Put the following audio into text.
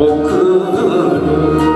Okudum.